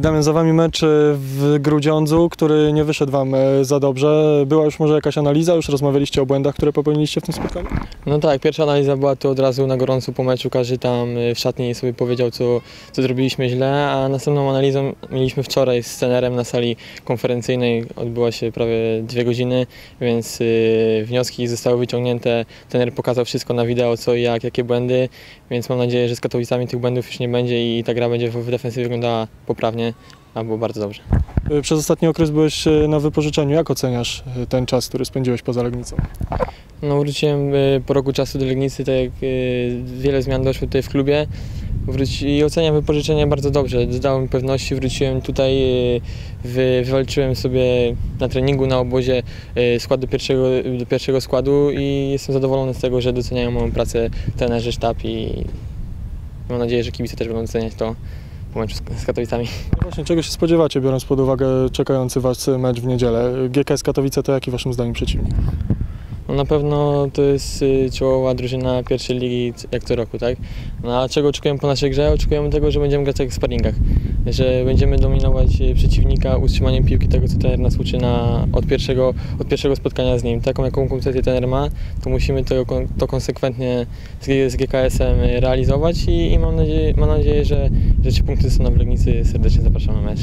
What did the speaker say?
Damian, za Wami mecz e, w Grudziądzu, który nie wyszedł Wam e, za dobrze. Była już może jakaś analiza? Już rozmawialiście o błędach, które popełniliście w tym spotkaniu? No tak, pierwsza analiza była to od razu na gorąco po meczu, każdy tam w szatni sobie powiedział, co, co zrobiliśmy źle, a następną analizą mieliśmy wczoraj z trenerem na sali konferencyjnej, odbyła się prawie dwie godziny, więc wnioski zostały wyciągnięte, trener pokazał wszystko na wideo, co i jak, jakie błędy, więc mam nadzieję, że z Katowicami tych błędów już nie będzie i ta gra będzie w defensywie wyglądała poprawnie, a było bardzo dobrze. E, Przez ostatni okres byłeś e, na wypożyczeniu. Jak oceniasz e, ten czas, który spędziłeś poza Legnicą? No wróciłem po roku czasu do Legnicy, tak jak wiele zmian doszło tutaj w klubie Wróci, i oceniam wypożyczenie bardzo dobrze. Dodało mi pewności, wróciłem tutaj, wy, wywalczyłem sobie na treningu, na obozie skład do pierwszego, do pierwszego składu i jestem zadowolony z tego, że doceniają moją pracę trenerzy, sztab i mam nadzieję, że kibice też będą doceniać to po meczu z, z Katowicami. No właśnie, czego się spodziewacie, biorąc pod uwagę czekający Was mecz w niedzielę? GKS Katowice to jaki Waszym zdaniem przeciwnik? No na pewno to jest y, czołowa drużyna pierwszej ligi jak co roku, tak? No a czego oczekujemy po naszej grze? Oczekujemy tego, że będziemy grać jak w sparingach, że będziemy dominować y, przeciwnika utrzymaniem piłki, tego co trener nas uczy na, od, pierwszego, od pierwszego spotkania z nim. Taką jaką koncepcję trener ma, to musimy to, to konsekwentnie z, z GKS-em realizować i, i mam nadzieję, mam nadzieję że, że ci punkty są na w Legnicy. Serdecznie zapraszam na mecz.